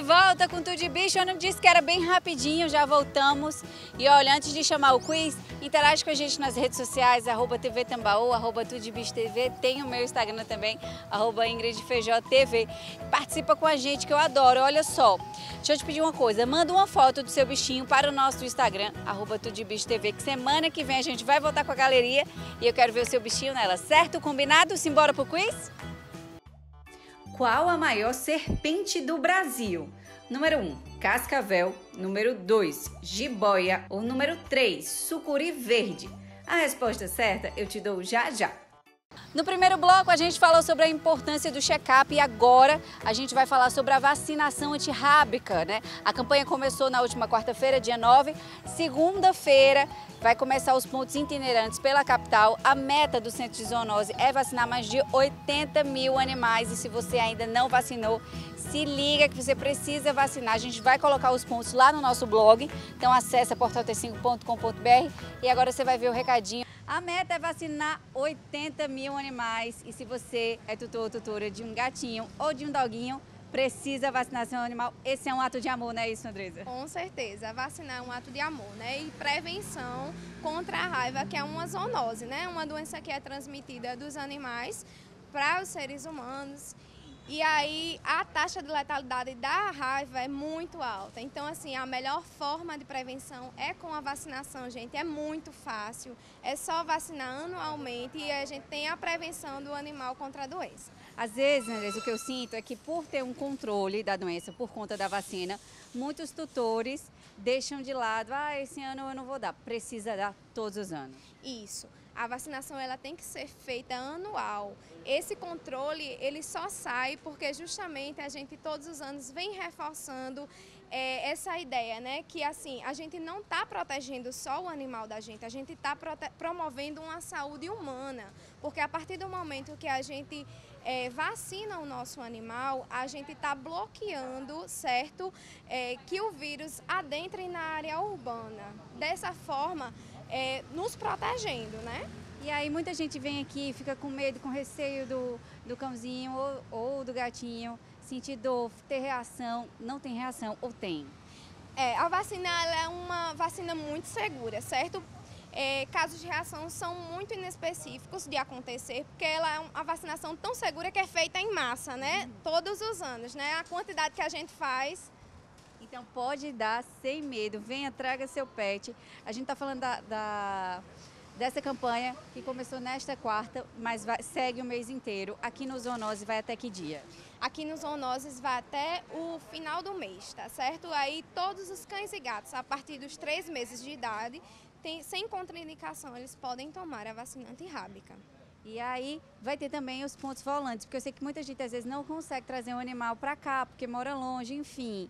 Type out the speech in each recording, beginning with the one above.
De volta com Tudo de Bicho, eu não disse que era bem rapidinho, já voltamos. E olha, antes de chamar o quiz, interage com a gente nas redes sociais, arroba TV Tambaú, arroba Tudo de Bicho TV, tem o meu Instagram também, arroba Ingrid Feijó TV. Participa com a gente que eu adoro, olha só. Deixa eu te pedir uma coisa, manda uma foto do seu bichinho para o nosso Instagram, arroba Tudo de Bicho TV, que semana que vem a gente vai voltar com a galeria e eu quero ver o seu bichinho nela, certo? Combinado? Simbora pro quiz? Qual a maior serpente do Brasil? Número 1, um, cascavel. Número 2, jiboia. Ou número 3, sucuri verde. A resposta certa eu te dou já já. No primeiro bloco, a gente falou sobre a importância do check-up e agora a gente vai falar sobre a vacinação antirrábica, né? A campanha começou na última quarta-feira, dia 9. Segunda-feira, vai começar os pontos itinerantes pela capital. A meta do Centro de Zoonose é vacinar mais de 80 mil animais e se você ainda não vacinou, se liga que você precisa vacinar. A gente vai colocar os pontos lá no nosso blog, então acessa portal5.com.br e agora você vai ver o recadinho. A meta é vacinar 80 mil animais e se você é tutor ou tutora de um gatinho ou de um doguinho, precisa vacinar seu animal. Esse é um ato de amor, não é isso, Andresa? Com certeza. Vacinar é um ato de amor, né? E prevenção contra a raiva, que é uma zoonose, né? Uma doença que é transmitida dos animais para os seres humanos. E aí a taxa de letalidade da raiva é muito alta. Então, assim, a melhor forma de prevenção é com a vacinação, gente. É muito fácil. É só vacinar anualmente e a gente tem a prevenção do animal contra a doença. Às vezes, Andrés, o que eu sinto é que por ter um controle da doença por conta da vacina, muitos tutores deixam de lado, ah, esse ano eu não vou dar. Precisa dar todos os anos. Isso. A vacinação ela tem que ser feita anual. Esse controle ele só sai porque justamente a gente todos os anos vem reforçando é, essa ideia, né, que assim a gente não está protegendo só o animal da gente, a gente está promovendo uma saúde humana, porque a partir do momento que a gente é, vacina o nosso animal, a gente está bloqueando, certo, é, que o vírus adentre na área urbana. Dessa forma, é, nos protegendo, né? E aí muita gente vem aqui e fica com medo, com receio do, do cãozinho ou, ou do gatinho, sentir dor, ter reação, não tem reação ou tem? É, a vacina é uma vacina muito segura, certo? É, casos de reação são muito inespecíficos de acontecer, porque ela é uma vacinação tão segura que é feita em massa, né? Uhum. Todos os anos, né? A quantidade que a gente faz então pode dar sem medo. Venha, traga seu pet. A gente está falando da, da, dessa campanha que começou nesta quarta, mas vai, segue o mês inteiro. Aqui no Zoonose vai até que dia? Aqui no Zoonoses vai até o final do mês, tá certo? Aí todos os cães e gatos, a partir dos três meses de idade, tem, sem contraindicação, eles podem tomar a vacina antirrábica. E aí vai ter também os pontos volantes, porque eu sei que muita gente às vezes não consegue trazer um animal para cá, porque mora longe, enfim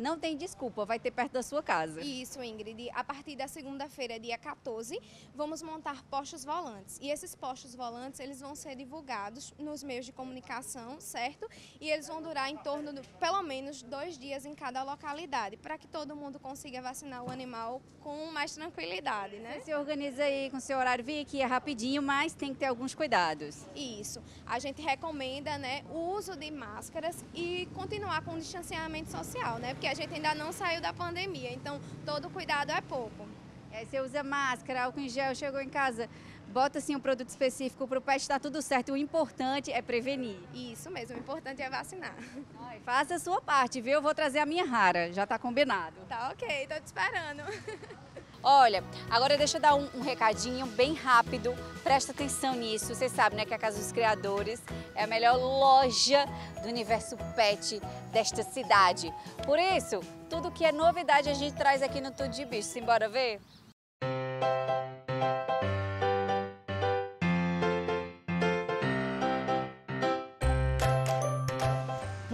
não tem desculpa, vai ter perto da sua casa. Isso, Ingrid. A partir da segunda-feira, dia 14, vamos montar postos volantes. E esses postos volantes, eles vão ser divulgados nos meios de comunicação, certo? E eles vão durar em torno de pelo menos dois dias em cada localidade, para que todo mundo consiga vacinar o animal com mais tranquilidade, né? Você se organiza aí com seu horário, aqui, é rapidinho, mas tem que ter alguns cuidados. Isso. A gente recomenda, né, o uso de máscaras e continuar com o distanciamento social, né? Porque a gente ainda não saiu da pandemia, então todo cuidado é pouco. É, você usa máscara, álcool em gel, chegou em casa, bota assim um produto específico para o pet, está tudo certo. O importante é prevenir. Isso mesmo, o importante é vacinar. Ai, faça a sua parte, viu? Eu vou trazer a minha rara, já está combinado. Tá ok, tô te esperando. Olha, agora deixa eu dar um, um, recadinho bem rápido. Presta atenção nisso. Você sabe, né, que a Casa dos Criadores é a melhor loja do universo pet desta cidade. Por isso, tudo que é novidade a gente traz aqui no Tudo de Bicho. Simbora ver?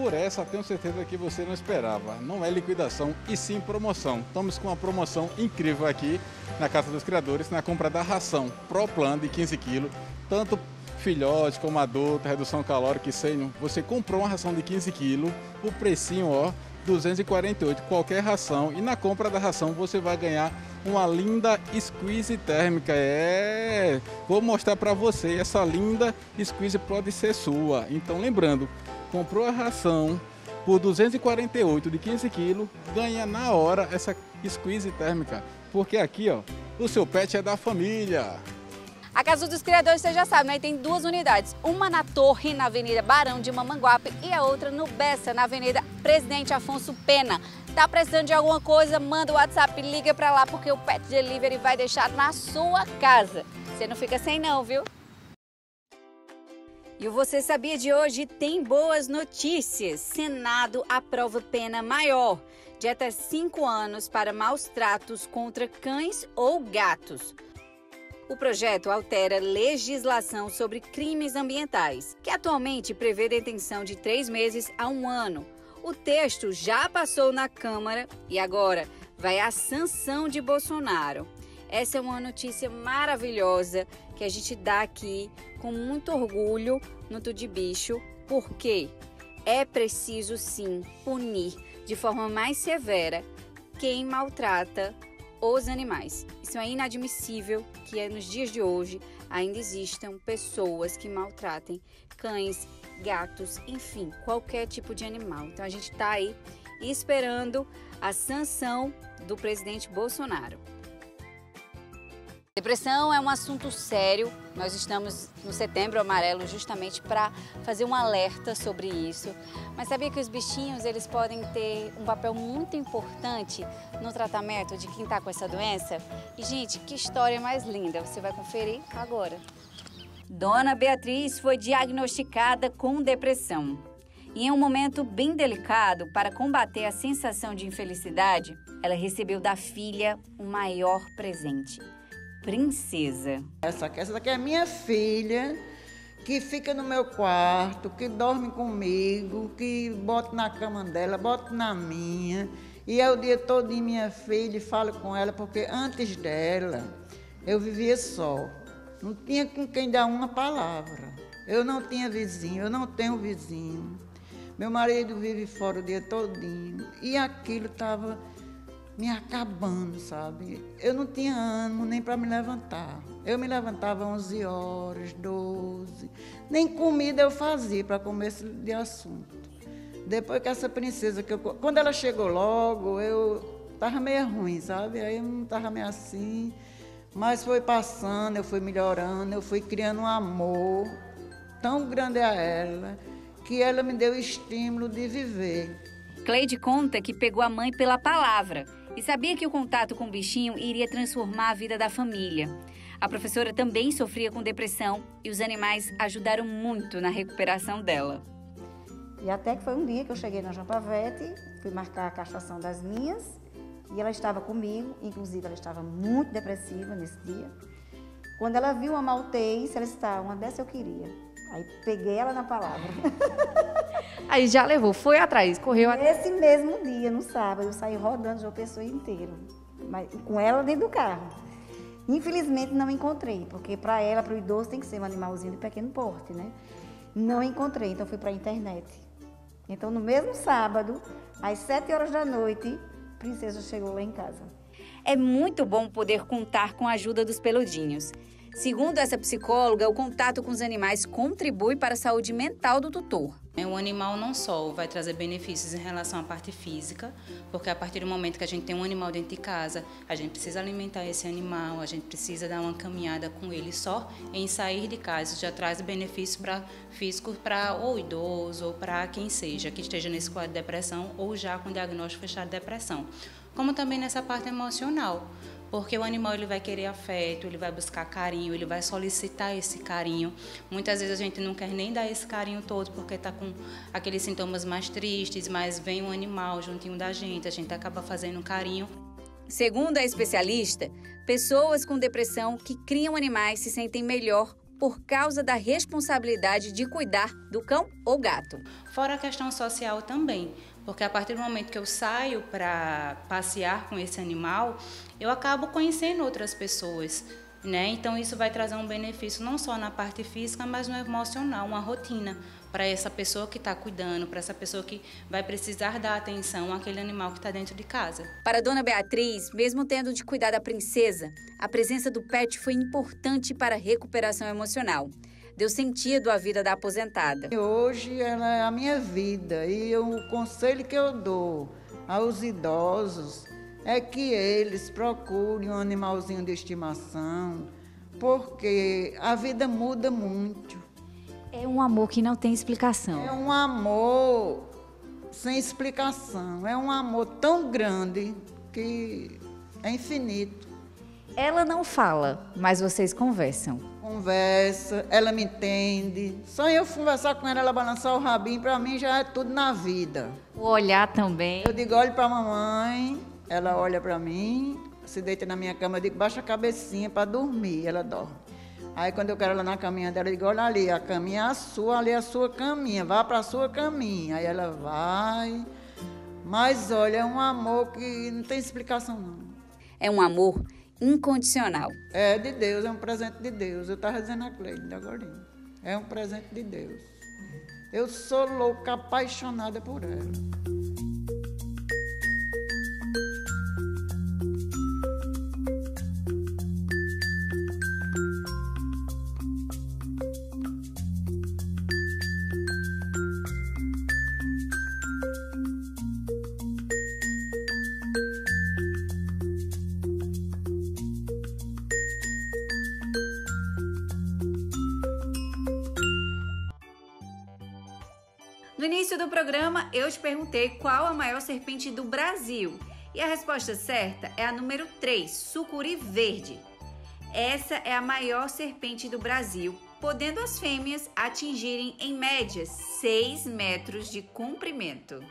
Por essa tenho certeza que você não esperava. Não é liquidação e sim promoção. Estamos com uma promoção incrível aqui na Casa dos Criadores na compra da ração Pro Plan de 15 quilos, tanto filhote como adulto, redução calórica e. Você comprou uma ração de 15 quilos, o precinho ó 248 qualquer ração e na compra da ração você vai ganhar uma linda squeeze térmica. É, vou mostrar para você essa linda squeeze pode ser sua. Então lembrando, comprou a ração por 248 de 15 quilos, ganha na hora essa squeeze térmica. Porque aqui, ó, o seu pet é da família. A Casa dos Criadores, você já sabe, né? Tem duas unidades. Uma na Torre, na Avenida Barão de Mamanguape, e a outra no Bessa, na Avenida Presidente Afonso Pena. Tá precisando de alguma coisa, manda o WhatsApp, liga pra lá, porque o Pet Delivery vai deixar na sua casa. Você não fica sem não, viu? E o Você Sabia de hoje tem boas notícias. Senado aprova pena maior, de até 5 anos, para maus tratos contra cães ou gatos. O projeto altera legislação sobre crimes ambientais, que atualmente prevê detenção de três meses a um ano. O texto já passou na Câmara e agora vai à sanção de Bolsonaro. Essa é uma notícia maravilhosa que a gente dá aqui com muito orgulho no Tudo Bicho, porque é preciso sim punir de forma mais severa quem maltrata os animais. Isso é inadmissível que é nos dias de hoje ainda existam pessoas que maltratem cães, gatos, enfim, qualquer tipo de animal. Então a gente está aí esperando a sanção do presidente Bolsonaro. Depressão é um assunto sério. Nós estamos no Setembro Amarelo justamente para fazer um alerta sobre isso. Mas sabia que os bichinhos eles podem ter um papel muito importante no tratamento de quem está com essa doença? E gente, que história mais linda! Você vai conferir agora. Dona Beatriz foi diagnosticada com depressão. E em um momento bem delicado para combater a sensação de infelicidade, ela recebeu da filha o maior presente princesa. Essa, essa daqui é minha filha, que fica no meu quarto, que dorme comigo, que boto na cama dela, boto na minha. E é o dia todo em minha filha e falo com ela, porque antes dela eu vivia só. Não tinha com quem dar uma palavra. Eu não tinha vizinho, eu não tenho vizinho. Meu marido vive fora o dia todinho. E aquilo estava me acabando, sabe? Eu não tinha ânimo nem para me levantar. Eu me levantava 11 horas, 12. Nem comida eu fazia para esse de assunto. Depois que essa princesa, que eu, quando ela chegou logo, eu estava meio ruim, sabe? Aí eu não estava meio assim. Mas foi passando, eu fui melhorando, eu fui criando um amor tão grande a ela, que ela me deu estímulo de viver. Cleide conta que pegou a mãe pela palavra e sabia que o contato com o bichinho iria transformar a vida da família. A professora também sofria com depressão e os animais ajudaram muito na recuperação dela. E até que foi um dia que eu cheguei na Jampavete, fui marcar a castração das minhas e ela estava comigo, inclusive ela estava muito depressiva nesse dia. Quando ela viu uma maltês, ela está, uma dessa eu queria. Aí peguei ela na palavra. Aí já levou, foi atrás, correu atrás. Esse mesmo dia, no sábado, eu saí rodando João Pessoa inteiro, mas, com ela dentro do carro. Infelizmente não encontrei, porque para ela, para o idoso, tem que ser um animalzinho de pequeno porte, né? Não encontrei, então fui para a internet. Então no mesmo sábado, às sete horas da noite, a princesa chegou lá em casa. É muito bom poder contar com a ajuda dos peludinhos. Segundo essa psicóloga, o contato com os animais contribui para a saúde mental do tutor. O animal não só vai trazer benefícios em relação à parte física, porque a partir do momento que a gente tem um animal dentro de casa, a gente precisa alimentar esse animal, a gente precisa dar uma caminhada com ele só em sair de casa, isso já traz benefícios para físico para ou idoso ou para quem seja que esteja nesse quadro de depressão ou já com diagnóstico fechado de depressão, como também nessa parte emocional porque o animal ele vai querer afeto, ele vai buscar carinho, ele vai solicitar esse carinho. Muitas vezes a gente não quer nem dar esse carinho todo porque está com aqueles sintomas mais tristes, mas vem um animal juntinho da gente, a gente acaba fazendo carinho. Segundo a especialista, pessoas com depressão que criam animais se sentem melhor por causa da responsabilidade de cuidar do cão ou gato. Fora a questão social também, porque a partir do momento que eu saio para passear com esse animal, eu acabo conhecendo outras pessoas. Né? Então, isso vai trazer um benefício não só na parte física, mas no emocional, uma rotina para essa pessoa que está cuidando, para essa pessoa que vai precisar dar atenção àquele animal que está dentro de casa. Para dona Beatriz, mesmo tendo de cuidar da princesa, a presença do pet foi importante para a recuperação emocional. Deu sentido à vida da aposentada. Hoje ela é a minha vida e o conselho que eu dou aos idosos é que eles procurem um animalzinho de estimação, porque a vida muda muito. É um amor que não tem explicação. É um amor sem explicação. É um amor tão grande que é infinito. Ela não fala, mas vocês conversam. Conversa, ela me entende. Só eu conversar com ela, ela balançar o rabinho, para mim já é tudo na vida. O olhar também. Eu digo, olhe para a mamãe, ela olha para mim, se deita na minha cama, eu digo, baixa a cabecinha para dormir, ela dorme. Aí quando eu quero ela na caminha dela, eu digo, olha ali, a caminha é a sua, ali é a sua caminha, vá para a sua caminha. Aí ela vai. Mas olha, é um amor que não tem explicação não. É um amor incondicional. É de Deus, é um presente de Deus. Eu estava dizendo a Cleide agora. É um presente de Deus. Eu sou louca, apaixonada por ela. Início do programa, eu te perguntei qual a maior serpente do Brasil. E a resposta certa é a número 3, sucuri verde. Essa é a maior serpente do Brasil, podendo as fêmeas atingirem em média 6 metros de comprimento.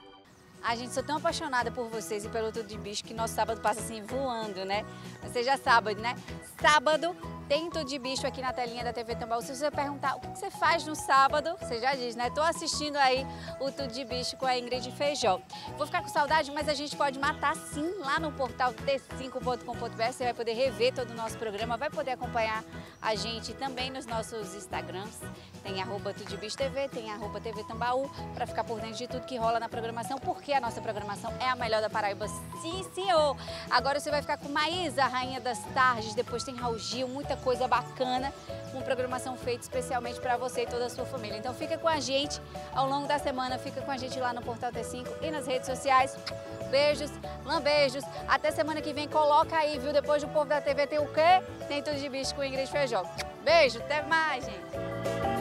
A gente, sou tão apaixonada por vocês e pelo Tudo de Bicho que nosso sábado passa assim voando, né? Mas seja sábado, né? Sábado Tudo de Bicho aqui na telinha da TV Tambaú. Se você perguntar o que você faz no sábado, você já diz, né? Tô assistindo aí o Tudo de Bicho com a Ingrid Feijó. Vou ficar com saudade, mas a gente pode matar sim lá no portal t5.com.br. Você vai poder rever todo o nosso programa, vai poder acompanhar a gente também nos nossos Instagrams. Tem arroba Tudo de Bicho TV, tem arroba TV Tambaú, para ficar por dentro de tudo que rola na programação, porque a nossa programação é a melhor da Paraíba. Sim, senhor! Agora você vai ficar com Maísa, rainha das tardes, depois tem Raul Gil, muita coisa bacana, uma programação feita especialmente para você e toda a sua família. Então fica com a gente ao longo da semana, fica com a gente lá no Portal T5 e nas redes sociais. Beijos, lambejos. Até semana que vem, coloca aí, viu? Depois do Povo da TV tem o quê? Tem tudo de bicho com Ingrid Feijó. Beijo, até mais, gente.